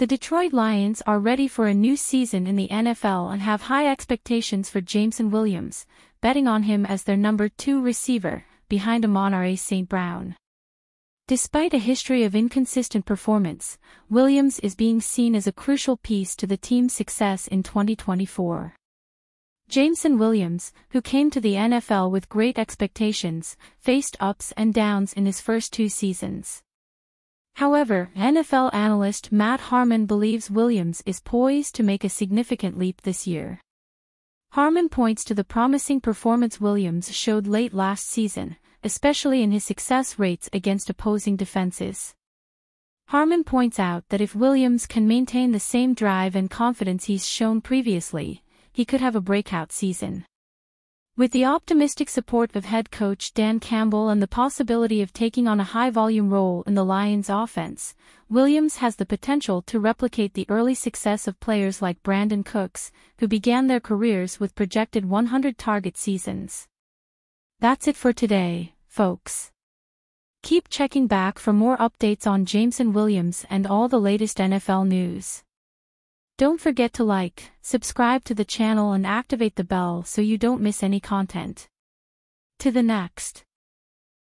The Detroit Lions are ready for a new season in the NFL and have high expectations for Jameson Williams, betting on him as their number two receiver, behind Amon-Ra St. Brown. Despite a history of inconsistent performance, Williams is being seen as a crucial piece to the team's success in 2024. Jameson Williams, who came to the NFL with great expectations, faced ups and downs in his first two seasons. However, NFL analyst Matt Harmon believes Williams is poised to make a significant leap this year. Harmon points to the promising performance Williams showed late last season, especially in his success rates against opposing defenses. Harmon points out that if Williams can maintain the same drive and confidence he's shown previously, he could have a breakout season. With the optimistic support of head coach Dan Campbell and the possibility of taking on a high-volume role in the Lions' offense, Williams has the potential to replicate the early success of players like Brandin Cooks, who began their careers with projected 100-target seasons. That's it for today, folks. Keep checking back for more updates on Jameson Williams and all the latest NFL news. Don't forget to like, subscribe to the channel and activate the bell so you don't miss any content. To the next.